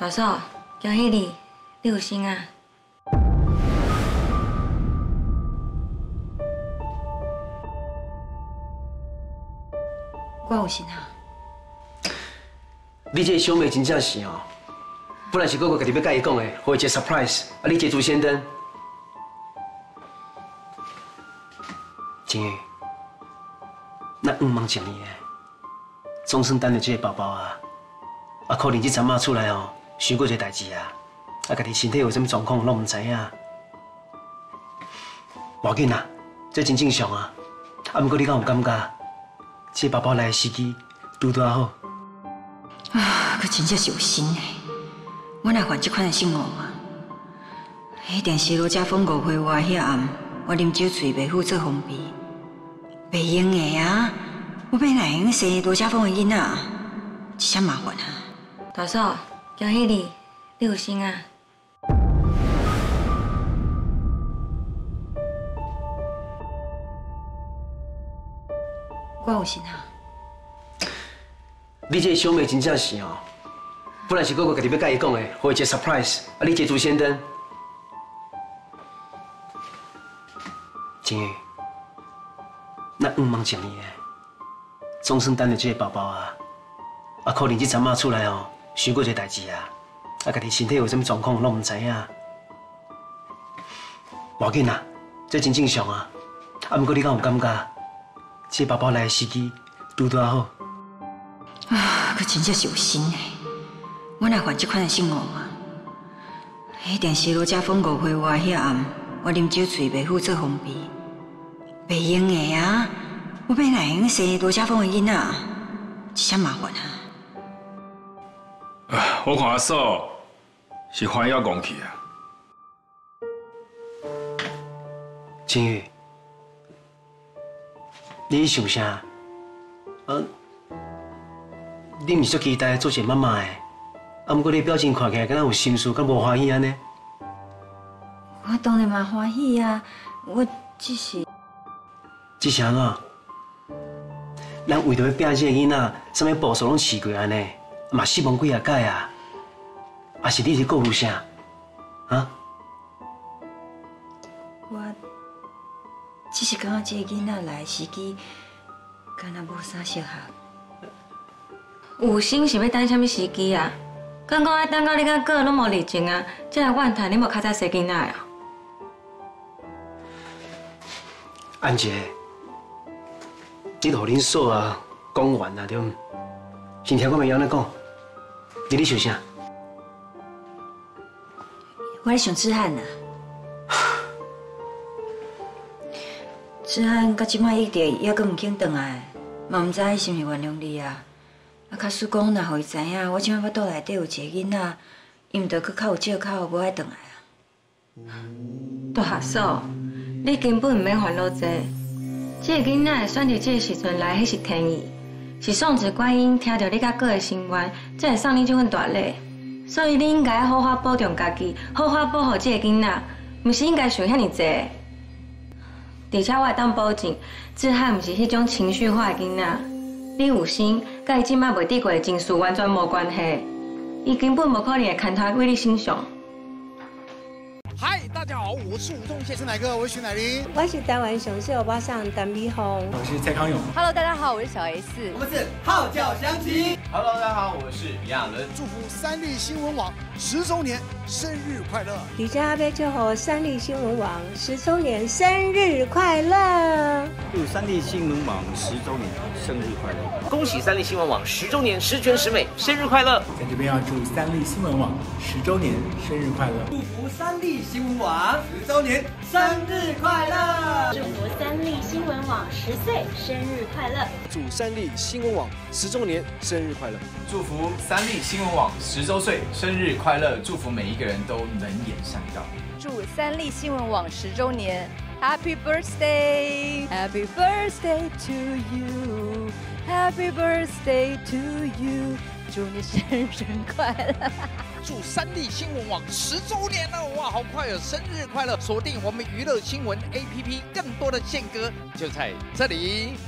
大嫂，恭喜你，你有心啊！我有心啊！你这个小妹真正是哦，本来是哥哥家己要甲伊讲的，给伊一个 surprise，啊，你捷足先登。金玉，那五望一年，总算等到这个宝宝啊！啊，可能这阵仔出来哦，想过一个代志啊，啊，家己身体有什么状况拢唔知影。无要紧啊，这真正常啊。啊，不过你敢有感觉，这宝宝来的时机拄拄好？啊，佮真正是有心的。我哪犯这款的性恶啊？迄电视罗家峰误会我迄暗，我啉酒醉袂负责封闭，袂用的啊！我要哪用生罗家峰的囡仔，这啥麻烦啊！大嫂，恭喜你，你有心啊！我有心啊！你这个小妹真正是哦，本来是哥哥家己要甲伊讲的，给伊一个 surprise，啊，你捷足先登。金玉，咱五望一年，总算等到这个宝宝啊，啊，可能这阵妈出来哦，想过一个代志啊，啊，家己身体有什么状况拢唔知影。无要紧啊，这真正常啊。啊，不过你敢有感觉，这爸爸来的时机拄拄好？啊，佮真正是有心的。我哪犯这款的性恶啊？一定是罗家峰误会我迄暗，我啉酒醉袂负责封闭，袂用的啊！我要哪用生罗家峰的囡仔，这啥麻烦啊？啊，我看阿嫂是欢要讲去啊。金玉，你想啥？啊，你毋是足期待做一个妈妈的，啊，不过你表情看起来敢若有心事，敢无欢喜安尼？我当然嘛欢喜啊，我只是只是安怎？咱为着要拼这个囡仔，啥物步数拢试过安尼，嘛失望几啊摆啊？啊是你是顾虑啥？啊？我只是感觉这个囡仔来的时机，敢若无啥适合。有心是要等什么时机啊？刚刚还等到你甲哥拢无离情啊，这来怨叹你无较早生囡仔啊？安杰，你互恁嫂啊讲完啊对毋？先听我袂晓安尼讲，你咧想啥？我咧想志汉呐。志汉到即摆一直还阁毋肯回来，嘛毋知伊是毋是原谅你啊？啊，假使讲若互伊知影，我即摆腹肚内底有一个囡仔，伊毋着阁较有借口无爱回来啊？大嫂，你根本毋免烦恼这，这个囡仔选择这个时阵来，迄是天意，是送子观音听到你甲哥的心愿，才会送你这份大礼。所以你应该好好保重家己，好好保护这个囡仔，毋是应该想遐尼济。而且我会当保证，志翰毋是迄种情绪化的囡仔。你有心，甲伊即摆袂抵过的情绪完全无关系。伊根本无可能会牵拖为你心上。嗨，大家好，我是吴宗宪，是哪个？我是徐乃麟。我是台湾雄狮欧巴桑陈美红。我是蔡康永。Hello，大家好，我是小 S。我们是号角响起。Hello，大家好，我是李亚伦。祝福三立新闻网十周年生日快乐！李佳贝祝贺三立新闻网十周年生日快乐！祝三立新闻网十周年生日快乐！恭喜三立新闻网十周年十全十美，生日快乐！在这边要祝三立新闻网十周年生日快乐！祝福三立新闻网十周年生日快乐！祝福三立新闻网十岁生日快乐！祝三立新闻网十周年生日快乐！祝福三立新闻网十周岁生日快乐！祝福每一个人都能言善道。祝三立新闻网十周年，Happy birthday！Happy birthday to you！Happy birthday to you！祝你生日快乐！祝三立新闻网十周年了，哇，好快哦！生日快乐！锁定我们娱乐新闻 APP，更多的健歌就在这里。